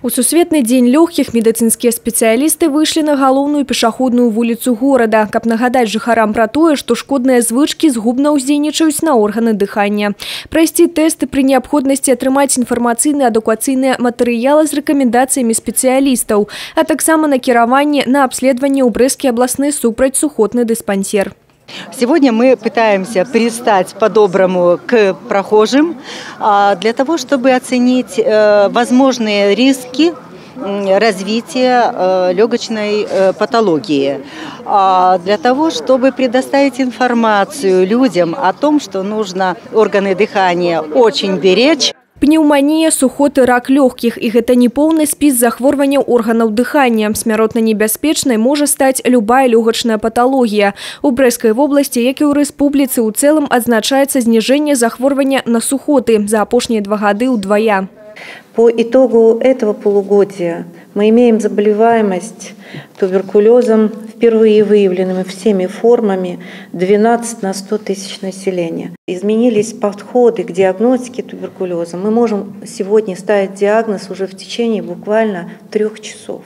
У сусветны дзень лёгкіх медыцынскія спецыялісты выйшлі на галоўную пешаходную вуліцу горада, каб нагадаць жыхарам пра тое, што шкодныя звычкі згубна ўздзейнічаюць на органы дыхання. Прайсці тэсты пры неабходнасці атрымаць інфармацыйныя адукацыйныя матэрыялы з рэкамендацыямі спецыялістаў, а таксама накіраванне на абследаванне ў брэскі абласны супрацьсухотны дыспансер. Сегодня мы пытаемся пристать по-доброму к прохожим для того, чтобы оценить э, возможные риски развития э, легочной э, патологии, для того, чтобы предоставить информацию людям о том, что нужно органы дыхания очень беречь, Пнеўманія, сухоты, рак лёгкіх і гэта не поўны спіс захворванняў органаў дыхання. Смяротна небяспечнай можа стаць любая лёгачная паталогія. У Брэскай вобласці, як і ў рэспубліцы ў цэлым адзначаецца зніжэнне захворвання на сухоты за апошнія два гады ўдвая. По итогу этого полугодия мы имеем заболеваемость туберкулезом, впервые выявленными всеми формами, 12 на 100 тысяч населения. Изменились подходы к диагностике туберкулеза. Мы можем сегодня ставить диагноз уже в течение буквально трех часов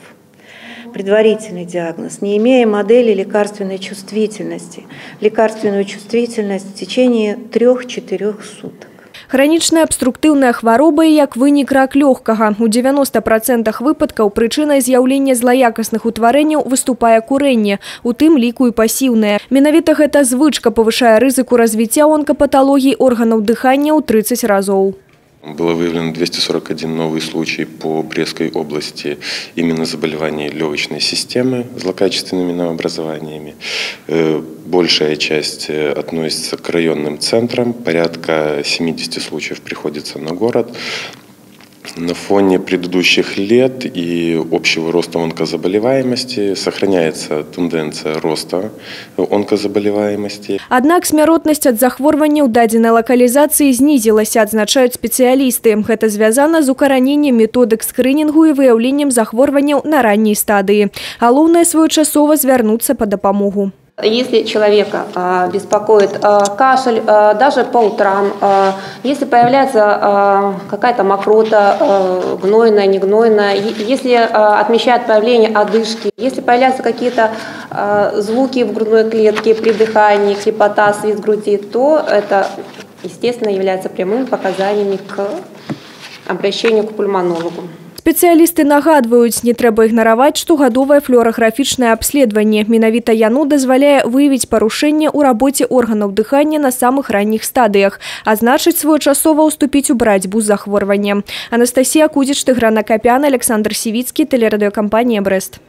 предварительный диагноз, не имея модели лекарственной чувствительности. Лекарственную чувствительность в течение 3-4 суток. Хранічная абструктыўная хвароба як вынік рак лёгкага. У 90% выпадкаў прычынай з'яўлення злаякасных утварэнняў выступае курэнне, у тым ліку і пасіўнае. Менавіта гэта звычка павышае рызыку развіцця онкапаталогій органаў дыхання ў 30 разоў. Было выявлено 241 новый случай по Брестской области именно заболеваний легочной системы злокачественными новообразованиями. Э, большая часть э, относится к районным центрам, порядка 70 случаев приходится на город. На фоне предыдущих лет и общего роста онкозаболеваемости сохраняется тенденция роста онкозаболеваемости. Аднак смяротнасць ад захворвання ў дадзенай лакалізацыі знізілася, адзначаюць спецыялісты. Гэта звязана з укараненнем методык скрынінгу і выяўленнем захворванняў на ранняй стадыі. Галоўнае своечасова звярнуцца па дапамогу. Если человека а, беспокоит а, кашель, а, даже по утрам, если появляется какая-то мокрота, гнойная, негнойная, если отмечает появление одышки, если появляются какие-то звуки в грудной клетке при дыхании, хрипота, свист груди, то это, естественно, является прямыми показаниями к обращению к пульмонологу. Спецыялісты нагадваюць, не трэба ігнараваць штогадовае флюораграфічнае абследаванне. Менавіта яно дазваляе выявіць парушэнне ў рабоце органаў дыхання на самых ранніх стадыях, а значыць своечасова ўступіць у барацьбу з захворваннем. Анастасія Кудзіч, Тыграна Капяна, Александр Сівіцкі, тэлерадыёкампанія Брэст.